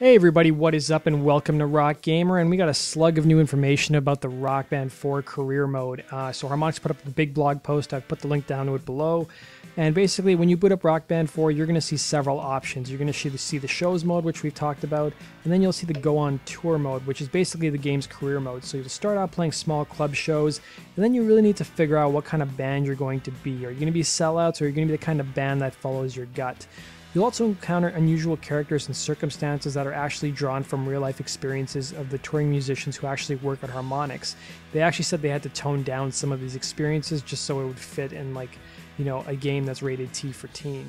Hey everybody, what is up and welcome to Rock Gamer and we got a slug of new information about the Rock Band 4 career mode. Uh, so Harmonix put up a big blog post, I've put the link down to it below. And basically when you boot up Rock Band 4, you're going to see several options. You're going to see the shows mode, which we've talked about, and then you'll see the go on tour mode, which is basically the game's career mode. So you'll start out playing small club shows, and then you really need to figure out what kind of band you're going to be. Are you going to be sellouts or are you going to be the kind of band that follows your gut? You'll also encounter unusual characters and circumstances that are actually drawn from real life experiences of the touring musicians who actually work at Harmonix. They actually said they had to tone down some of these experiences just so it would fit in like, you know, a game that's rated T for teen.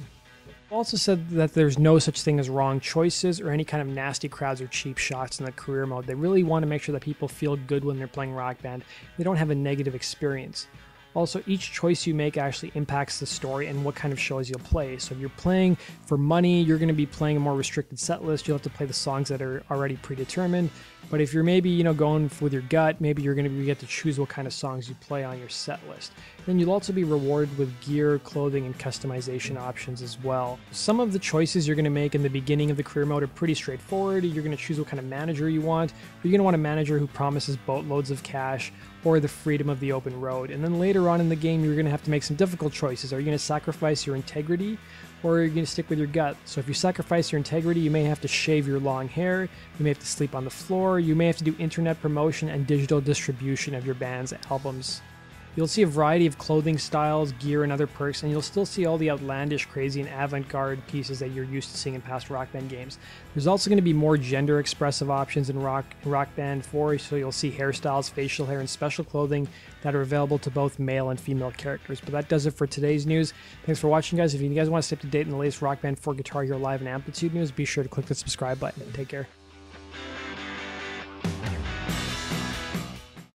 Also said that there's no such thing as wrong choices or any kind of nasty crowds or cheap shots in the career mode. They really want to make sure that people feel good when they're playing Rock Band. They don't have a negative experience. Also, each choice you make actually impacts the story and what kind of shows you'll play. So, if you're playing for money, you're going to be playing a more restricted set list. You'll have to play the songs that are already predetermined. But if you're maybe you know going with your gut, maybe you're going to get to choose what kind of songs you play on your set list. Then you'll also be rewarded with gear, clothing, and customization options as well. Some of the choices you're going to make in the beginning of the career mode are pretty straightforward. You're going to choose what kind of manager you want. You're going to want a manager who promises boatloads of cash or the freedom of the open road. And then later on in the game, you're going to have to make some difficult choices. Are you going to sacrifice your integrity or are you going to stick with your gut? So if you sacrifice your integrity, you may have to shave your long hair, you may have to sleep on the floor, you may have to do internet promotion and digital distribution of your band's albums. You'll see a variety of clothing styles, gear, and other perks, and you'll still see all the outlandish, crazy, and avant garde pieces that you're used to seeing in past Rock Band games. There's also going to be more gender expressive options in Rock, Rock Band 4, so you'll see hairstyles, facial hair, and special clothing that are available to both male and female characters. But that does it for today's news. Thanks for watching, guys. If you guys want to stay up to date in the latest Rock Band 4 Guitar Hero Live and Amplitude news, be sure to click the subscribe button. Take care.